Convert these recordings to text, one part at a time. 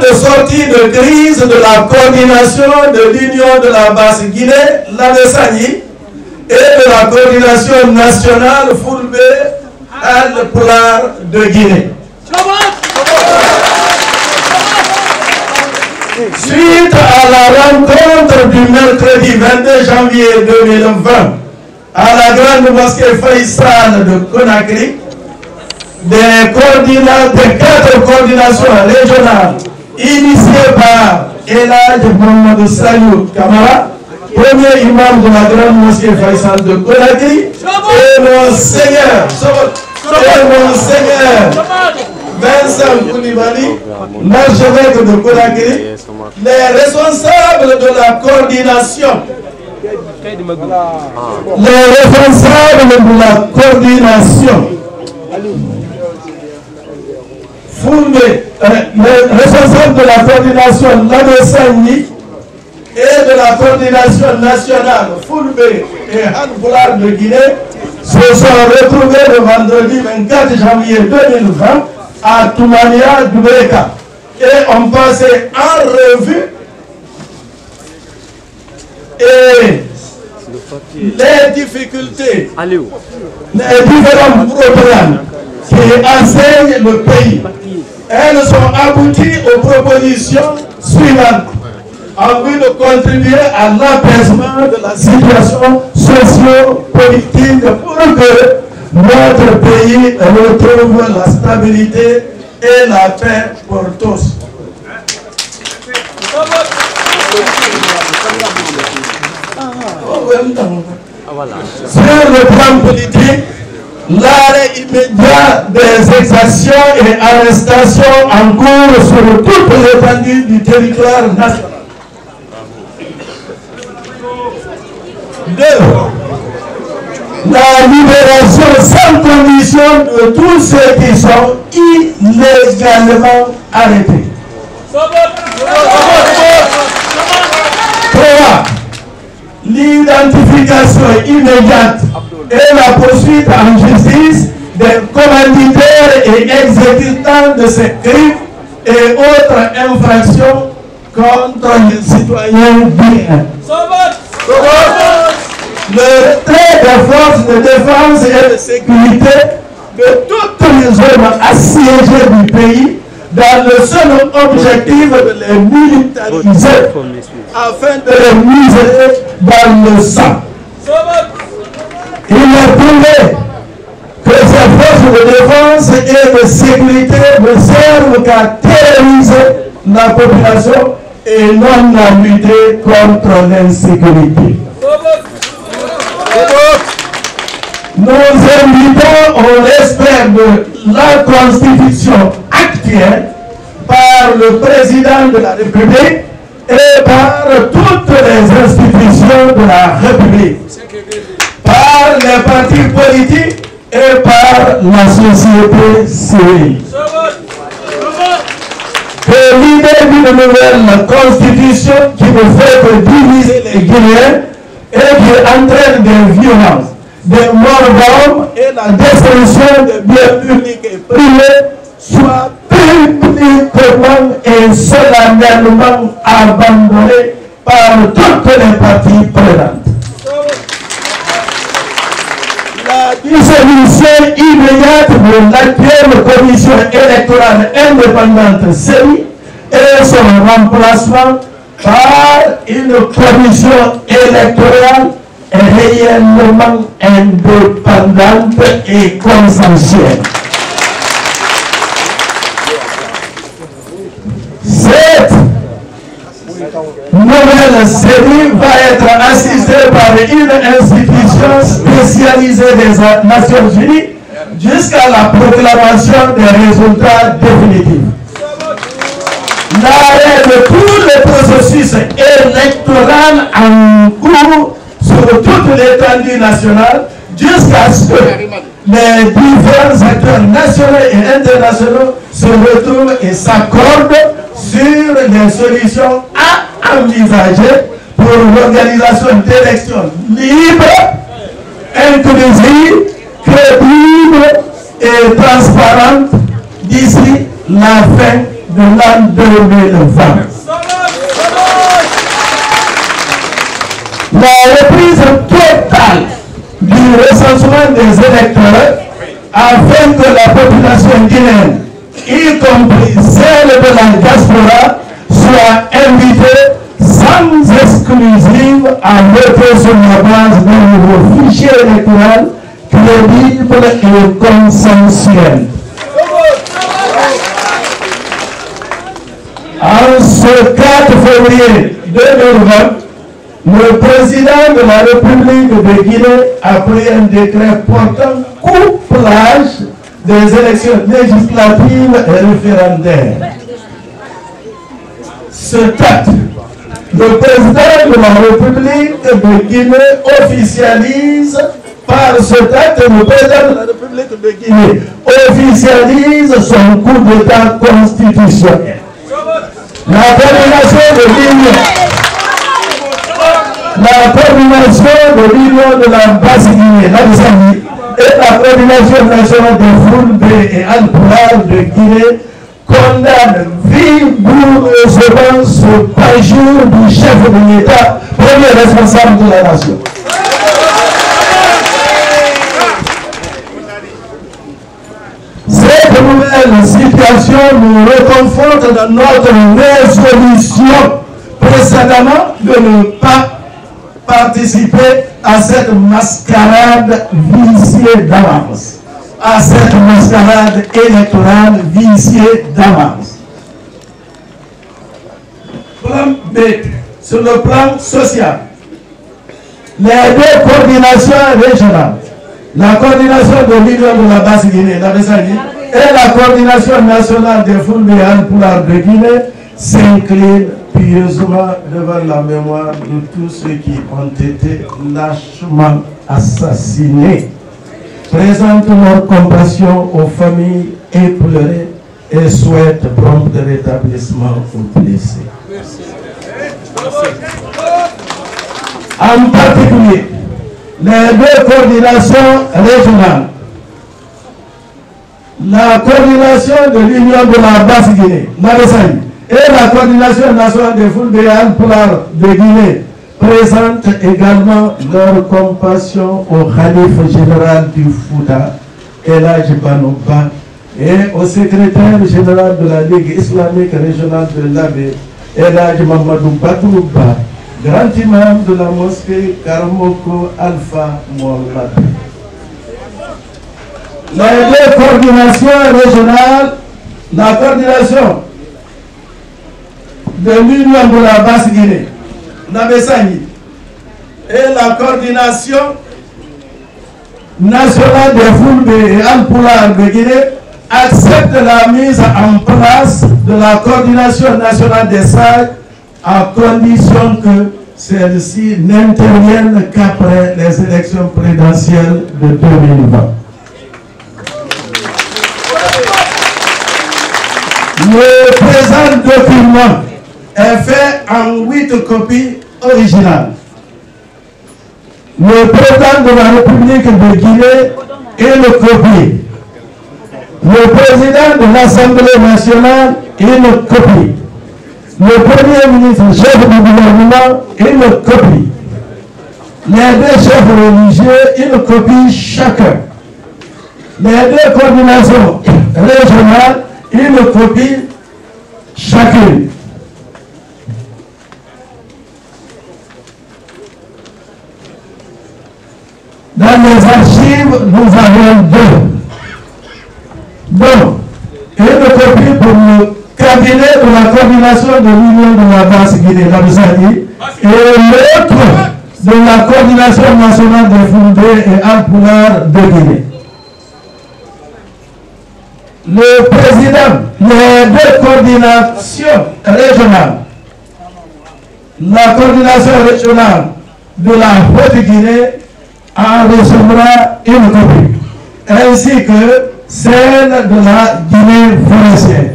de sortie de crise de la coordination de l'Union de la Basse-Guinée, l'ADESANI, et de la coordination nationale Fulbe al-Polar de Guinée. Suite à la rencontre du mercredi 22 janvier 2020 à la grande mosquée Faisal de Conakry, des, des quatre coordinations régionales initiées par Elad Mohamed Salou Kamara, premier imam de la grande mosquée Faisal de Conakry, et mon Seigneur, mon Seigneur Vincent Koulibaly, l'archevêque de Conakry, les responsables de la coordination, les responsables de la coordination, Foumbé, euh, les responsables de la coordination Lamessani et de la coordination nationale Foulbé et Hanboular de Guinée se sont retrouvés le vendredi 24 janvier 2020 à Toumania Doubreka et ont passé en revue et les difficultés, les différents programmes qui enseignent le pays. Elles sont abouties aux propositions suivantes en vue de contribuer à l'apaisement de la situation socio-politique pour que notre pays retrouve la stabilité et la paix pour tous. Sur le plan politique, l'arrêt immédiat des exactions et arrestations en cours sur toute l'étendue du territoire national. Deux, la libération sans condition de tous ceux qui sont illégalement arrêtés. Trois, l'identification immédiate et la poursuite en justice des commanditaires et exécutants de ces crimes et autres infractions contre les citoyens bien. Le retrait des forces de défense et de sécurité de toutes les zones assiégées du pays dans le seul objectif de les militariser afin de les miser dans le sang. Que ces forces de défense et de sécurité ne servent qu'à terroriser la population et non à lutter contre l'insécurité. Nous invitons au respect de la Constitution actuelle par le président de la République et par toutes les institutions de la République, par les partis politiques et par la société civile. Que l'idée d'une nouvelle constitution qui ne fait que diviser les Guinéens et qui entraîne des violences, des morts d'hommes et la destruction des biens publics et privés soit publiquement et solennellement abandonnée par toutes les parties prenantes. La dissolution immédiate de l'actuelle commission électorale indépendante CEI et son remplacement par une commission électorale réellement indépendante et consensuelle. Cette nouvelle série va être assistée par une institution spécialisée des Nations Unies jusqu'à la proclamation des résultats définitifs. L'arrêt de tous les processus électoraux en cours sur toute l'étendue nationale jusqu'à ce que les différents acteurs nationaux et internationaux se retrouvent et s'accordent sur les solutions à envisager pour l'organisation d'élections libres, inclusives, crédibles et transparentes d'ici la fin de l'an 2020. La reprise totale du recensement des électeurs afin que la population guinéenne, y compris celle de la diaspora, exclusive à voter sur la base d'un nouveau fichier électoral crédible et consensuel. En ce 4 février 2020, le président de la République de Guinée a pris un décret portant couplage des élections législatives et référendaires. Ce acte, le président de la République de Guinée officialise par ce acte, le président de la République de Guinée officialise son coup d'état constitutionnel. La coordination de l'Union la coordination de l'Union de la Basse-Guinée, la et la coordination nationale des Foules et Alpoular de Guinée condamne vigoureusement ce parjure du chef de l'État, premier responsable de la nation. Cette nouvelle situation nous reconforte dans notre résolution précédemment de ne pas participer à cette mascarade viciée d'avance, à cette mascarade électorale viciée d'avance. Plan B, sur le plan social, les deux coordinations régionales, la coordination de l'Union de la Basse-Guinée, la et la coordination nationale des Fulbéans pour la de Guinée s'inclinent pieusement devant la mémoire de tous ceux qui ont été lâchement assassinés. Présente leur compassion aux familles éplorées et souhaite prompt rétablissement aux blessés. En particulier, les deux coordinations régionales, la coordination de l'Union de la Basse-Guinée, et la coordination nationale des foules de Alpoular de Guinée présente également leur compassion au calife général du Fouta, Elaj Banouba, et au secrétaire général de la Ligue islamique régionale de l'Abbé, Elaj Mamadou Badouba, grand imam de la mosquée Karmoko Alpha Mohamed. Les deux régionales, la coordination de l'Union de la Basse-Guinée, Nabessani, et la coordination nationale des Foulbé et Alpoular de Guinée acceptent la mise en place de la coordination nationale des sages à condition que celle-ci n'intervienne qu'après les élections présidentielles de 2020. Le présent document est fait en huit copies originales. Le président de la République de Guinée est le copie. Le président de l'Assemblée nationale est le copie. Le premier ministre, chef du gouvernement, est le copie. Les deux chefs religieux, ils copient chacun. Les deux coordinations régionales, ils copient chacune. Dans les archives, nous avons deux. Donc, une copie pour le cabinet de la coordination de l'Union de la Basse-Guinée, et l'autre de la coordination nationale des Fondés et Alpoular de Guinée. Le président, les deux coordinations régionales, la coordination régionale de la Haute-Guinée recevra une copie, ainsi que celle de la Guinée forestière.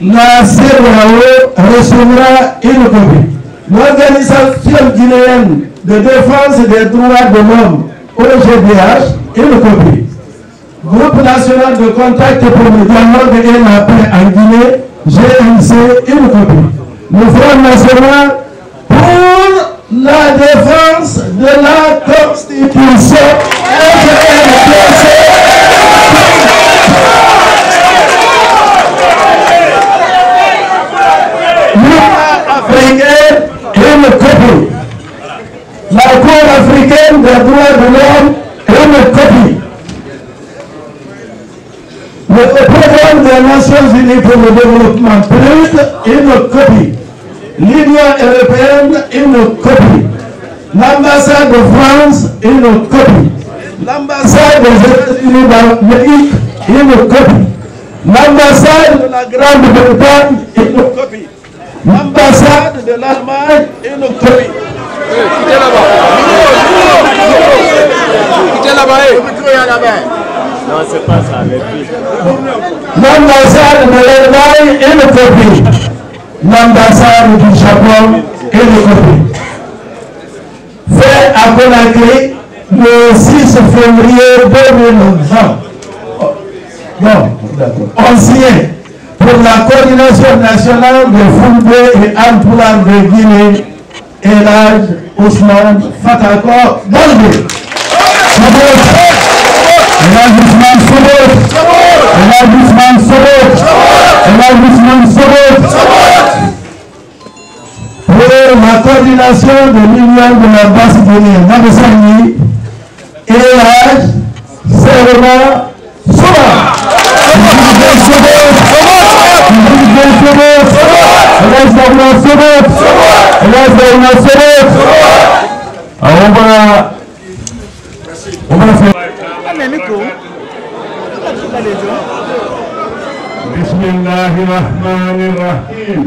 La CEDEAO recevra une copie. L'Organisation guinéenne de défense des droits de l'homme, OGDH, une copie. Groupe national de contact pour le dialogue et la paix en Guinée, GNC, une copie. Le Front national pour la défense de la Constitution, africaine, une copie. La Cour africaine des droits de l'homme, une copie. Le programme des Nations Unies pour le développement, PNUD, une copie. L'Union européenne, une copie. L'ambassade de France, une copie. L'ambassade des États-Unis d'Amérique, une copie. L'ambassade de la Grande-Bretagne, une copie. L'ambassade de l'Allemagne, une copie. Quittez là-bas. Quittez là-bas. Non, c'est pas ça. L'ambassade de l'Allemagne, une copie. L'ambassade du Japon, une copie. Fait à Conakry le 6 février 2020. Oh, Non. On signe pour la coordination nationale de Fulbe et Ampoula de Guinée, Elage Ousmane Fatako Dolbe. Elage Ousmane Sobot. Elage Ousmane Sobot. Elage Ousmane. Pour la coordination de l'Union de la basse Guinée, Nabessani, Elage Serma Soba. بسم الله الرحمن الرحيم.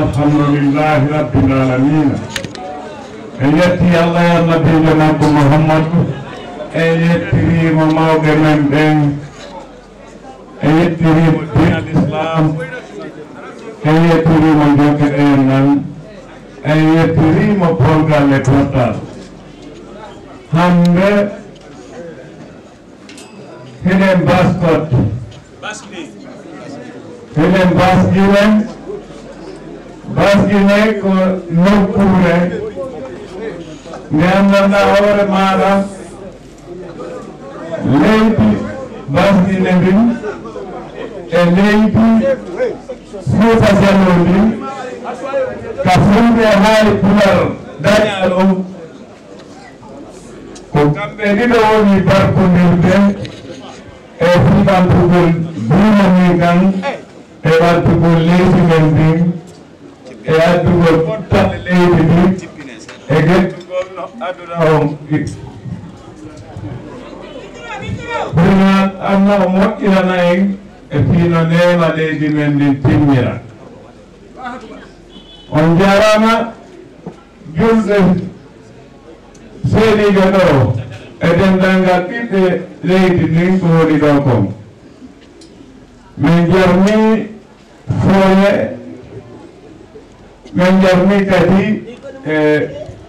الحمد لله رب العالمين. ايتي الله يا نبي محمد. ايتي مموج من بين. ايتي دين الإسلام. ايتي من جوك ايرنان ايتي من بولغا لكوتا. همه هنم باسكت باسكت Beneen bâche gi ne bâche gi ne ko noppure ñaanana hoore maɗa leydi basɗine ndin e leydi fuuta jalo ndin ka pular dañal on ko kamɓe ɗiɗo woni barkodirde They want to go lazy human being. They want to go tough lazy being. They get um, it. Buna Allah moƴƴira nayi e fiino neema leydi men ndin timmira on jarama julɗe seeɗiɓe ɗo e dendangal ɓiɓɓe leydi ndin ko woni ɗo kon min jarni Giappone mendiarni tedi e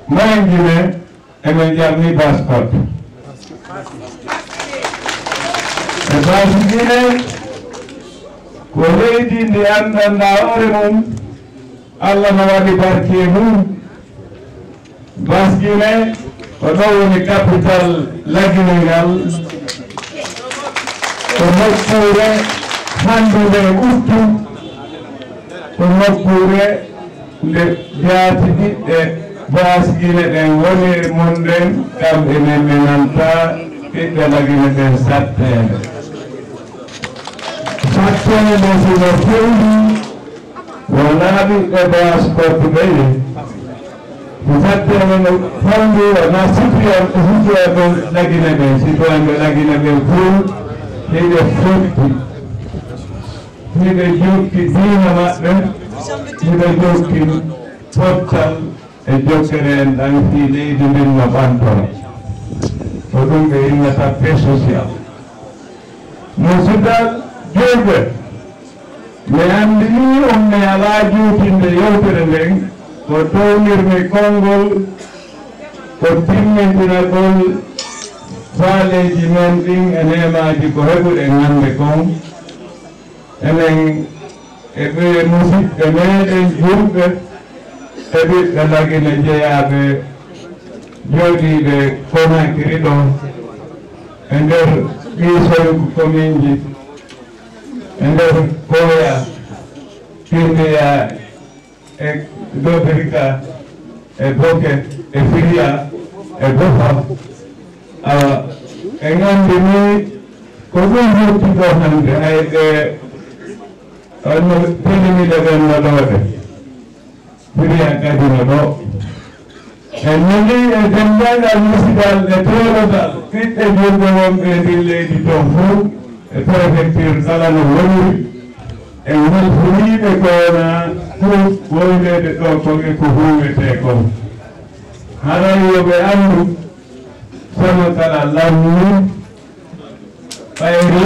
mendiarni e mendiarni passport. E passigine colleghi di andandaoremun alla navadi partiemun passigine odovuni capital laginigal e mozzure handule uttum ɗumnon ɓuure nde jaatigi e baasguile ɗen woniri mon ɗen kamɓe nen menanta ɓiɓɓe lagine ɗen sattede sattede sino fewdi wona ɓiɓɓe baas gorduɓe ye sattede no fandu wona sitoyan sitoya ɓe lagine ɓen sitoyanɓe hiɓe jokki diina maɓɓe hiɓe jokki pottal e jokkere en ɗan fi leydi ndin no ɓantoro ko ɗum ɓe innata paix social. Musidal julɓe mi anndi ni on mi alaa juutinde yewtere nden ko downirmi konngol ko timmitinagol faaleji men ɗin e nemaji ko heɓuɗe ngande kon and then every music, the man is good, every like in the JR, Jodi, the former Kirido, and then Israel Kominji, and then Korea, Kenya, Dominica, eh, Boke, Filia, Bofa, ah, and then the me, Kobe, Kobe, Kobe, Kobe, onno pelimiɗe ɓen waɗoɓe firiya kadi no ɗo en nani e dendagal musidal e torogal ɓiɓɓe julɓe wonɓe ndin leydi to fof e préfecture kala no woniri en halfiniɓe kona fof woynede ɗo koɓe ko huwete kon haray yoɓe andu sono kala lamni ɓayri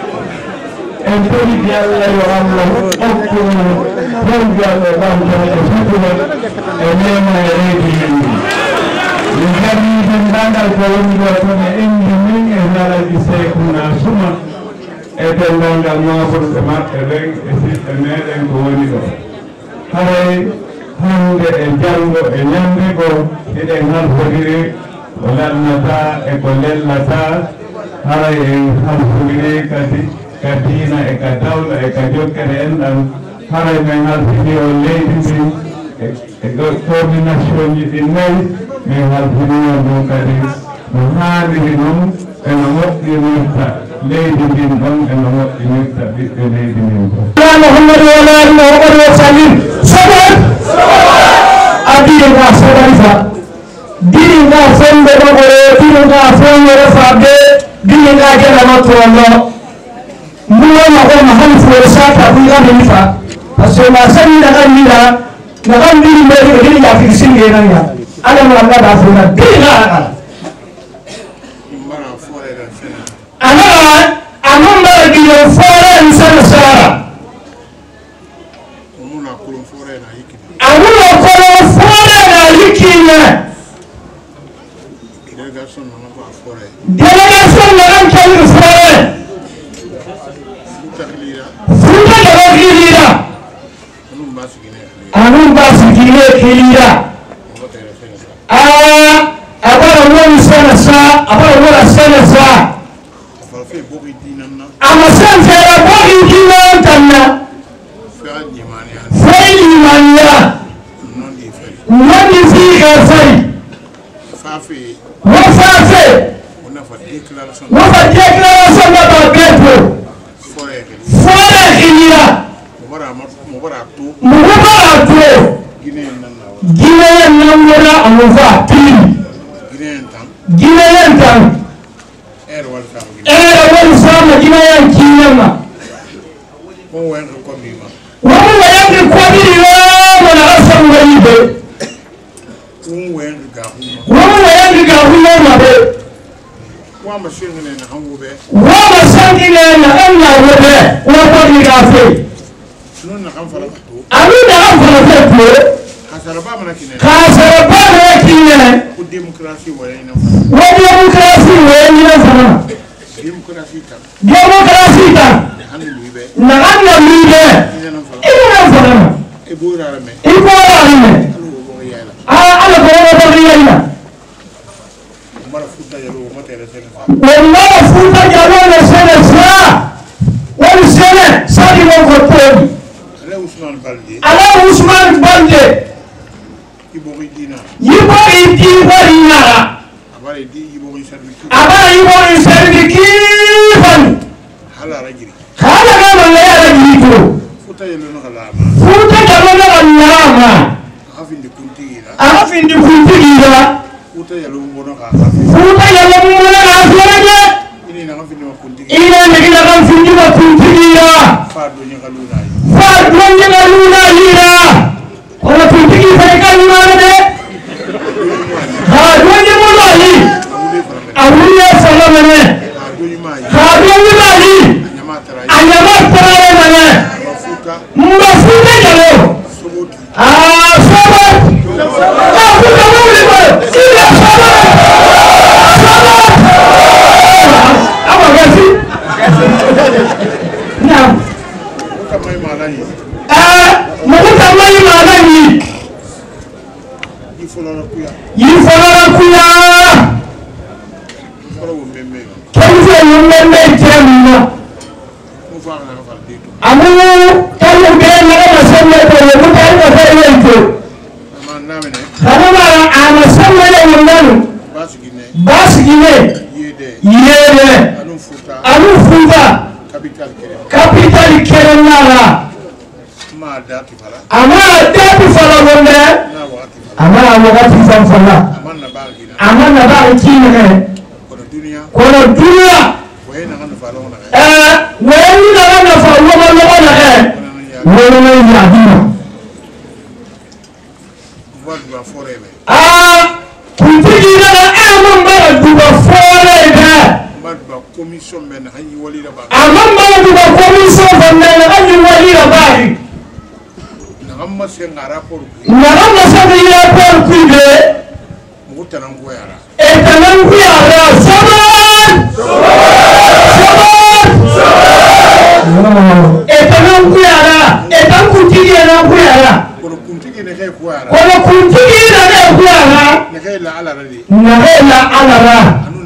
peliti allah yo allah hokkuno tongal e e nema e reedi men ndi min garni dendagal ko woni ɗo toon e indi min e nalaji seykuna suma e dendagal maɓurɓe maɓɓe e e e e en kadina e ka dawla e ka jokkere enɗam haray men halfini o leydi ndin e coordination ji ɗi nayi min halfinima ɗum kadi no haaniri noon eno moƴƴinirta leydi ndin ɗon eno moƴƴinirta ɓiɓɓe leydi ndin ɗon mouhamadou walaari no muhammad o salim soɓon adi nga sabariza dini nga sonde ɗon o rewtino nga fowno refa ɓe dini nga geɗa nottoonno mbuwo mago mahani fuwesa takuiga nenifa parce que masani nagandira nagandiri mbere edini yafikisingenanya ala mulanga dafuna binaaa anaa anambara giyo fora nsana sara. Amuna kolo fora na yikina delegation nagan kalifa futa daga kilira anun ba sigile kilira aa a bala wani sɛnɛ sa a bala wala sɛnɛ sa a ma sɛn fɛra bɔki diina tanna fɛn limaniya nɔni fi ka fɛn wa faafe wa fa déclaration na ba bɛɛ to fɔlɔ hinira mɔgɔra to ginɛya nanwela a ma fɔ a pili ginɛya tan ɛrɛ wari faama ginɛya kiɲɛ ma wɔn wɛn ka kɔ min kɔbi yɔrɔ mana a san wɛli bɛ wɔn wɛn ka gahuma ma bɛ wɔn ma sɛŋ ne na an wo bɛ wɔn ma sɛŋ ne se alu na an fana se tulo. Ka sɔrɔ ba mana k'i ɲɛnɛ ko demokarasi wɛrɛ ɲinɛ fana. Demokarasi ta. Na an na min kɛ i bɛna fana. Ma i bɔra a mɛn ala ko wɔɔrɔ bɔ k'i yɛlɛ la. o mara futa jalo o ma tɛrɛ sɛnɛ. o nen saɗino ko poomi ala usmane balde. Yibo i diibari ñaga abara yibo in sardi kiifani haala gama leyara jiri to fuuta jalonoga ñaama a hafindi kuntigiga fuuta yalombonoga afiyana je ina nigina kan finjima tuntigiya faaduna ñiga luna lira ona tuntigi fay ka lunana de faaduna ñimulayi awuye saga mene faaduna ñimayi a ñama tarare mene mba futa jalo a sobat wagati san sallah amma na ba ki ne? Ko na duniya eh wani na ran na fa wo ma lo na eh wani na ya dina kuntigi na eh mun ba duba fore da commission nana muso min ye kɔri kun ye ɛtɛnɛn kun yara sabar sabar ɛtɛnɛn kun yara ɛtɛn kuntigi yɛrɛ kun yara kolokuntigi nɛgɛ kuyara nɛgɛ la alara ani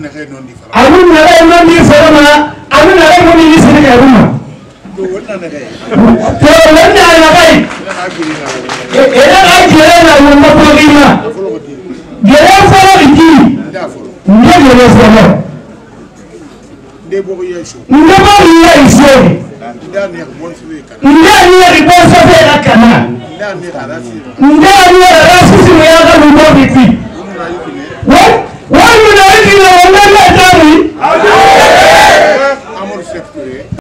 nɛgɛ nɔndi fara ma ani nɛgɛ nɔndi sɛnɛ ma to wannan na kai idan a gere na yi mafi ma gere fara iki ne gere fara nde bo ye iso nda ni ribo sofe la kana nda ni rasi si mu ya ka mu bo biti wa wa mu na iki na wa na ta ni